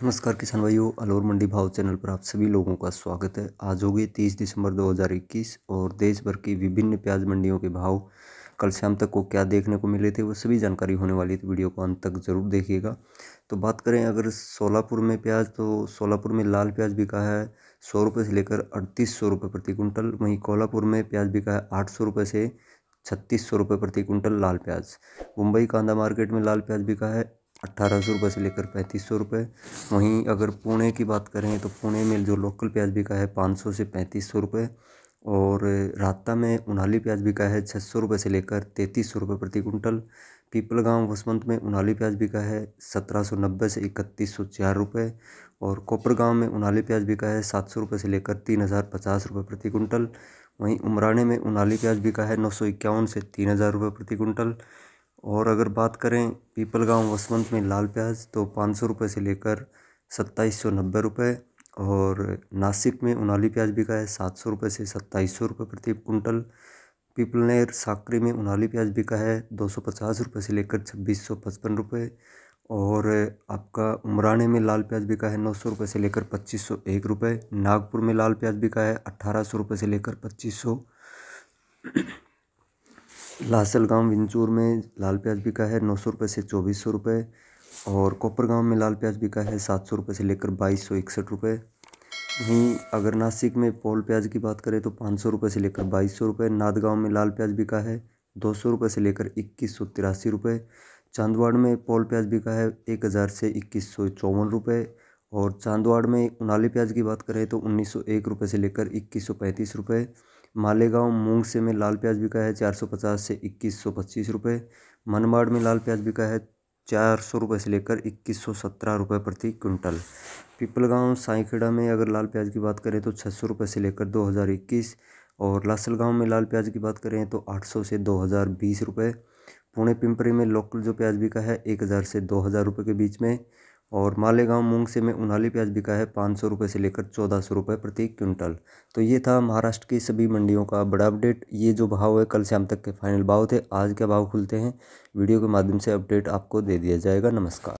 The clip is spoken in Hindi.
नमस्कार किसान भाइयों, अलोर मंडी भाव चैनल पर आप सभी लोगों का स्वागत है। आज होगी गई तीस दिसंबर 2021 और देश भर की विभिन्न प्याज मंडियों के भाव। कल शाम तक को क्या देखने को मिले थे वो सभी जानकारी होने वाली थी वीडियो को अंत तक ज़रूर देखिएगा। तो बात करें अगर सोलापुर में प्याज तो सोलापुर में लाल प्याज बिका है सौ रुपये से लेकर अड़तीस सौ रुपये प्रति कुंटल वहीं कोल्हापुर में प्याज बिका है आठ सौ रुपये से छत्तीस सौ रुपये प्रति कुंटल लाल प्याज। मुंबई कांदा मार्केट में लाल प्याज बिका है अट्ठारह सौ रुपये से लेकर पैंतीस सौ रुपये वहीं अगर पुणे की बात करें तो पुणे में जो लोकल प्याज बिका है पाँच सौ से पैंतीस सौ रुपये और रास्ता में उनाली प्याज बिका है छः सौ रुपये से लेकर तैंतीस सौ रुपये प्रति कुंटल। पीपल गाँव वसमंत में उनाली प्याज बिका है सत्रह सौ नब्बे से इकतीस सौ चार रुपये और कोपर गाँव में उनाली प्याज बिका है सात सौ रुपये से लेकर तीन हज़ार पचास रुपये प्रति कुंटल। वहीं उमराने में उनाली प्याज बिका है नौ सौ इक्यावन से तीन हज़ार रुपये प्रति कुंटल और अगर बात करें पीपल गाँव वसवंत में लाल प्याज तो पाँच सौ रुपये से लेकर सत्ताईस सौ नब्बे रुपये और नासिक में उनाली प्याज बिका है सात सौ रुपये से सत्ताईस सौ रुपये प्रति कुंटल। पीपलनेर, साकरी में उनाली प्याज बिका है दो सौ पचास रुपये से लेकर छब्बीस सौ पचपन रुपये और आपका उमराने में लाल प्याज बिका है नौ सौ रुपये से लेकर पच्चीस सौ एक रुपये नागपुर में लाल प्याज बिका है अट्ठारह सौ रुपये से लेकर पच्चीस सौ। लासल गाँव विंचूर में लाल प्याज बिका है नौ सौ रुपये से चौबीस सौ रुपये और कोपर गाँव में लाल प्याज बिका है सात सौ रुपये से लेकर बाईस सौ इकसठ रुपये वहीं अगर नासिक में पोल प्याज की बात करें तो पाँच सौ रुपये से लेकर बाईस सौ रुपये नादगांव में लाल प्याज बिका है दो सौ रुपये से लेकर इक्कीस सौ तिरासी रुपये चांदवाड़ में पोल प्याज बिका है एक हज़ार से इक्कीस सौ चौवन रुपये और चांदवाड़ में उनाली प्याज की बात करें तो उन्नीस सौ एक रुपये से लेकर इक्कीस सौ पैंतीस रुपये मालेगांव मूंग से में लाल प्याज बिका है चार सौ पचास से इक्कीस सौ पच्चीस रुपये मनमाड़ में लाल प्याज बिका है चार सौ रुपये से लेकर इक्कीस सौ सत्रह रुपये प्रति क्विंटल। पिपलगांव साईखेड़ा में अगर लाल प्याज की बात करें तो छः सौ रुपये से लेकर दो हज़ार इक्कीस और लासल गाँव में लाल प्याज की बात करें तो आठ सौ से दो हज़ार बीस रुपये पुणे पिंपरी में लोकल जो प्याज बिका है एक हज़ार से दो हज़ार रुपये के बीच में और मालेगांव मूंग से में उनाली प्याज बिका है पाँच सौ रुपये से लेकर चौदह सौ रुपये प्रति क्विंटल। तो ये था महाराष्ट्र की सभी मंडियों का बड़ा अपडेट। ये जो भाव है, कल शाम तक के फाइनल भाव थे, आज के भाव खुलते हैं। वीडियो के माध्यम से अपडेट आपको दे दिया जाएगा। नमस्कार।